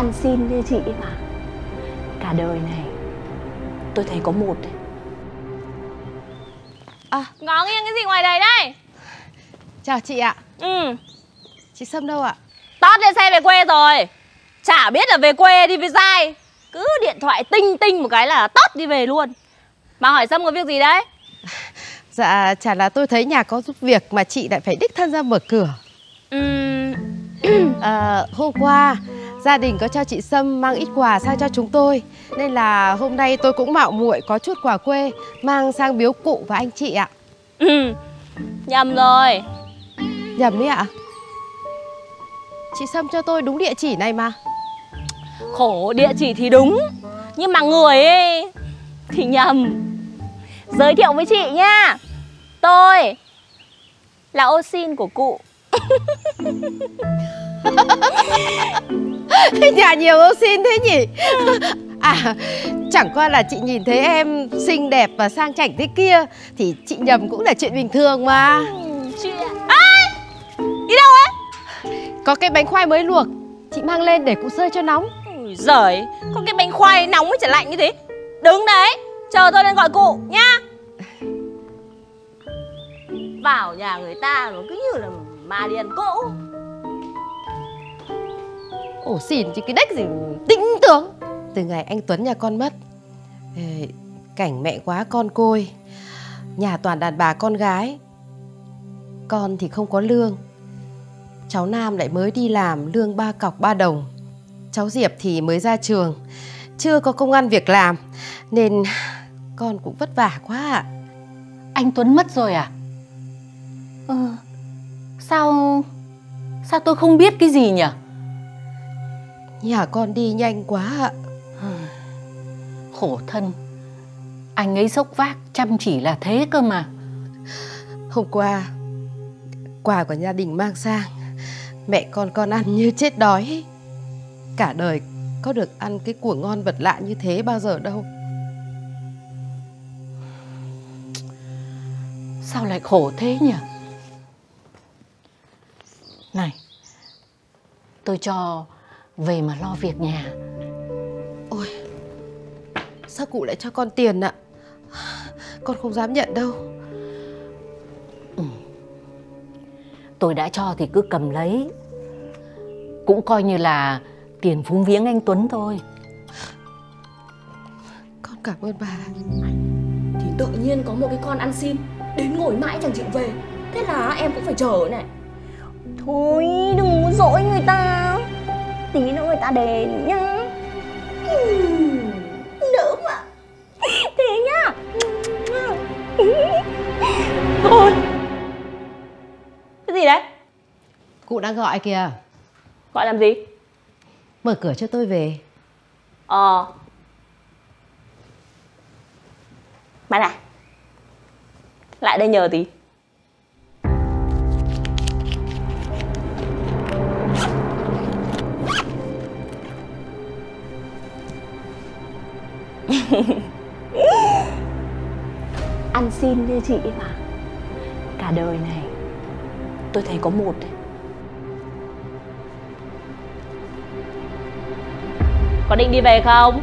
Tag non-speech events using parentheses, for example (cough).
ăn xin như chị ấy mà. Cả đời này tôi thấy có một đấy. À. ngó nghiêng cái gì ngoài đây đây? Chào chị ạ. Ừ. Chị Sâm đâu ạ? Tót lên xe về quê rồi. Chả biết là về quê đi với dai cứ điện thoại tinh tinh một cái là tót đi về luôn. Mà hỏi sâm có việc gì đấy? (laughs) Dạ chả là tôi thấy nhà có giúp việc Mà chị lại phải đích thân ra mở cửa. Ừm, (clears throat) à, Hôm qua Gia đình có cho chị Sâm mang ít quà sang cho chúng tôi. Nên là hôm nay tôi cũng mạo muội có chút quà quê Mang sang biếu cụ và anh chị ạ. Ừm, nhầm rồi. Nhầm đấy ạ. Chị Sâm cho tôi đúng địa chỉ này mà. Khổ địa chỉ thì đúng. Nhưng mà người ấy thì nhầm. Giới thiệu với chị nha tôi là ô xin của cụ (laughs) (laughs) Nhà nhiều ô xin thế nhỉ? (laughs) À chẳng qua là chị nhìn thấy em xinh đẹp và sang chảnh thế kia Thì chị nhầm cũng là chuyện bình thường mà. Chuyện à, đi đâu ấy? Có cái bánh khoai mới luộc Chị mang lên để cụ sơi cho nóng. Ui giời có cái bánh khoai nóng với chả lạnh như thế. Đứng đấy chờ tôi lên gọi cụ nhá vào nhà người ta nó cứ như là ma đi ăn cỗ Ổ xỉn chứ cái đếch gì tinh tướng Từ ngày anh Tuấn nhà con mất ê, Cảnh mẹ quá con côi Nhà toàn đàn bà con gái Con thì không có lương Cháu Nam lại mới đi làm lương ba cọc ba đồng Cháu Diệp thì mới ra trường Chưa có công ăn việc làm Nên con cũng vất vả quá ạ Anh Tuấn mất rồi à? Ờ, sao... Sao tôi không biết cái gì nhỉ? Nhà con đi nhanh quá ạ. Khổ thân. Anh ấy sốc vác chăm chỉ là thế cơ mà. Hôm qua Quà của gia đình mang sang. Mẹ con con ăn như chết đói. Cả đời có được ăn cái của ngon vật lạ như thế bao giờ đâu. Sao lại khổ thế nhỉ? Này Tôi cho về mà lo việc nhà. Ôi Sao cụ lại cho con tiền ạ? Con không dám nhận đâu. Tôi đã cho thì cứ cầm lấy. Cũng coi như là tiền phúng viếng anh Tuấn thôi. Con cảm ơn bà. Thì tự nhiên có một cái con ăn xin đến ngồi mãi chẳng chịu về. Thế là em cũng phải chờ này. Thôi đừng có dỗi người ta tí nữa người ta đến nhá. Đỡ mà. Thế nhá. Thôi. Cái gì đấy? Cụ đang gọi kìa. Gọi làm gì? Mở cửa cho tôi về. Ờ. Mà này. Lại đây nhờ tí ăn xin như chị mà cả đời này, tôi thấy có một đấy. Có định đi về không?